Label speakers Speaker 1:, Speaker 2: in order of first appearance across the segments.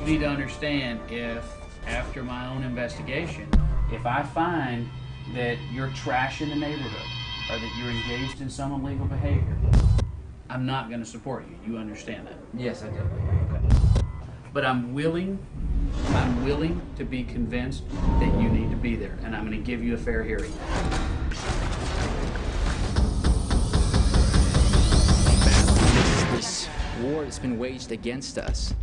Speaker 1: You need to understand if, after my own investigation, if I find that you're trashing the neighborhood or that you're engaged in some illegal behavior, I'm not going to support you. You understand that?
Speaker 2: Yes, I do.
Speaker 1: Okay. But I'm willing, I'm willing to be convinced that you need to be there, and I'm going to give you a fair hearing.
Speaker 2: This war that's been waged against us.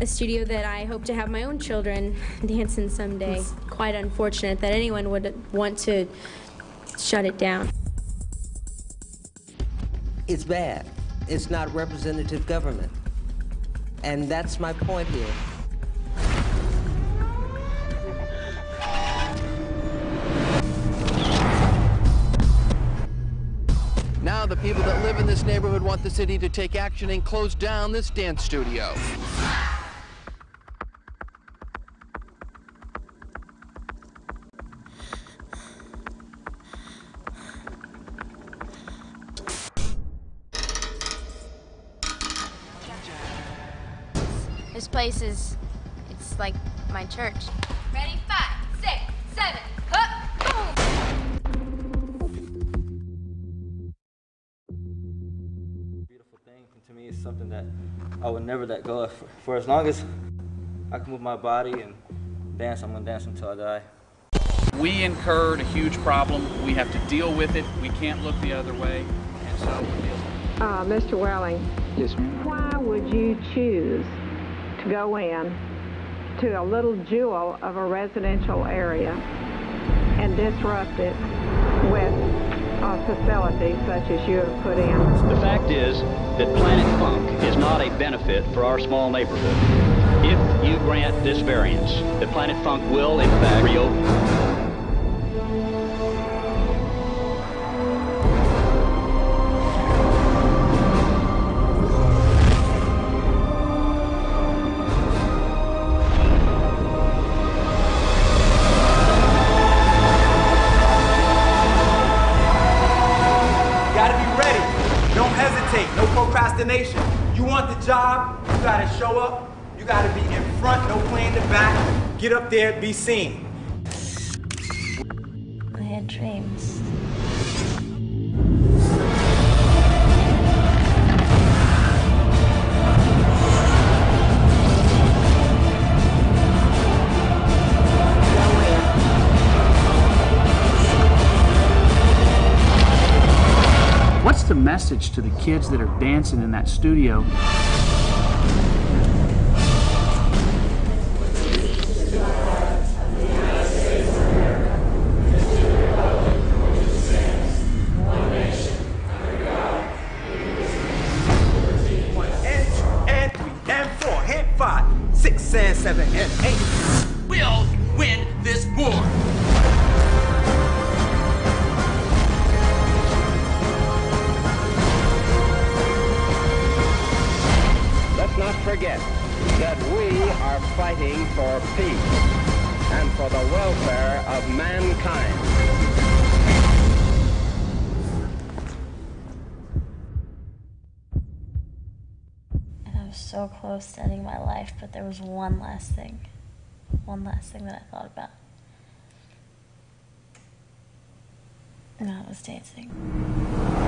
Speaker 3: a studio that I hope to have my own children dance in someday. It's quite unfortunate that anyone would want to shut it down.
Speaker 4: It's bad. It's not representative government. And that's my point here.
Speaker 5: Now the people that live in this neighborhood want the city to take action and close down this dance studio.
Speaker 6: This place is, it's like my church. Ready? Five, six, seven, up,
Speaker 7: Beautiful thing to me is something that I would never let go of. For, for as long as I can move my body and dance, I'm gonna dance until I die.
Speaker 1: We incurred a huge problem. We have to deal with it. We can't look the other way. And so we're dealing.
Speaker 8: Uh, Mr. Welling.
Speaker 2: Yes.
Speaker 8: Why would you choose to go in to a little jewel of a residential area and disrupt it with a facility such as you have put in.
Speaker 9: The fact is that Planet Funk is not a benefit for our small neighborhood. If you grant this variance, the Planet Funk will, in fact, reopen.
Speaker 10: Procrastination. You want the job, you gotta show up, you gotta be in front, no playing the back. Get up there, be seen.
Speaker 6: I had dreams.
Speaker 1: The message to the kids that are dancing in that studio?
Speaker 10: Six and seven and eight.
Speaker 11: We'll win this war.
Speaker 12: Forget that we are fighting for peace and for the welfare of mankind.
Speaker 6: And I was so close to ending my life, but there was one last thing. One last thing that I thought about. And that was dancing.